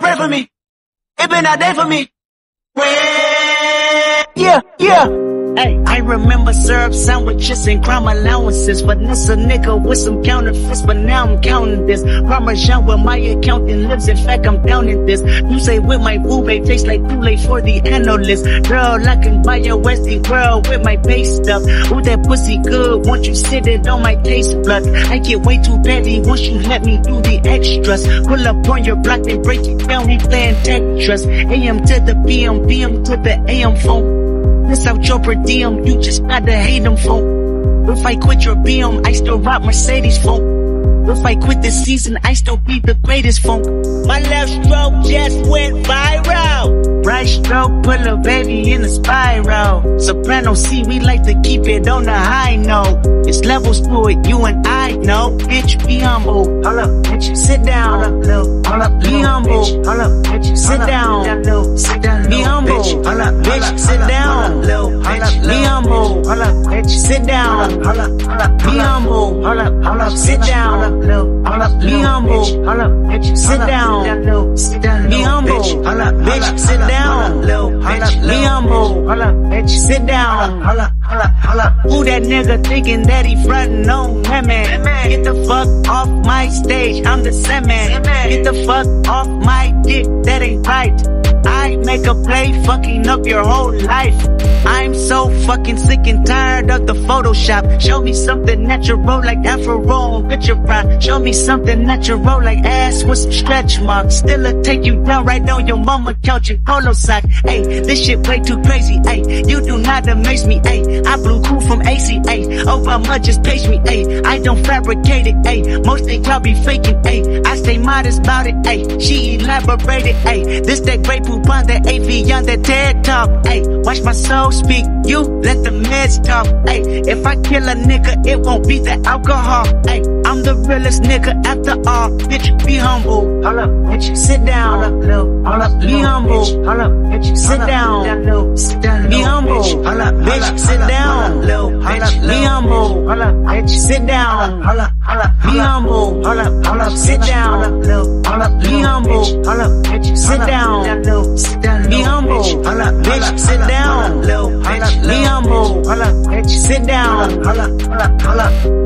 day for me. It been a day for me. Yeah, yeah. Hey, I remember syrup sandwiches and crime allowances. Finesse a nigga with some counterfeits, but now I'm counting this. Parmesan where my accountant lives. In fact, I'm down in this. You say with my boo tastes like Kool-Aid for the analyst. Girl, I can buy your Westie world with my base stuff. Ooh, that pussy good. Once you sit it on my taste buds. I get way too petty once you let me do the extras. Pull up on your block and break it down. We playing Tetris. AM to the PM, PM to the AM phone. Miss out your per diem, you just gotta hate them phone. If I quit your BM, I still rock Mercedes phone. If I quit this season, I still be the greatest phone. My left stroke just went viral. Right stroke put a baby in a spiral. Soprano C, we like to keep it on the high note. It's levels to it, you and I know. Bitch, be humble. Hold up, bitch, sit down. Hold up, little. Hold up, be humble. Hold up, bitch, sit down. Sit down, be humble. Hold up, bitch, sit down. Be humble. Hold up, bitch, sit down. Be humble. Hold up, hold up, sit down. Be humble. Hold up, bitch, sit down. Be humble. Bitch, sit down. Be humble. Hold up, bitch, sit down. Who that nigga thinking that he frontin' on women? Get the fuck off my stage, I'm the semen. Get the fuck off my dick, that ain't right. I make a play, fucking up your whole life. I'm so fucking sick and tired of the Photoshop. Show me something natural like Afro picture pride. Show me something natural like ass with some stretch marks. Still a take you down right on your mama couch in polo sock. Hey, this shit way too crazy. Hey, you do not amaze me. Hey, I blew cool from ACA. Obama just page me. Hey, I don't fabricate it. Hey, most think y'all be faking. Hey, I stay modest about it. Hey, she elaborated. Hey, this that great poop on the AV on that TED talk. Hey, watch my soul speak. You let the meds talk. Hey, if I kill a nigga, it won't be the alcohol. Hey, I'm the realest nigga after all. Bitch, be humble. Hold up, bitch, sit down. Hold up, little. Hold up, be humble. Hold up, bitch, sit down. Sit down, be humble. Hold up, bitch, sit down. Be humble. Hold up, bitch, sit down. Hold up, be humble. Hold up, hold up, sit down. Be humble. Hold up, bitch, sit down. Be humble. Hold up, bitch, sit down. Be humble. Hold up, bitch, sit down.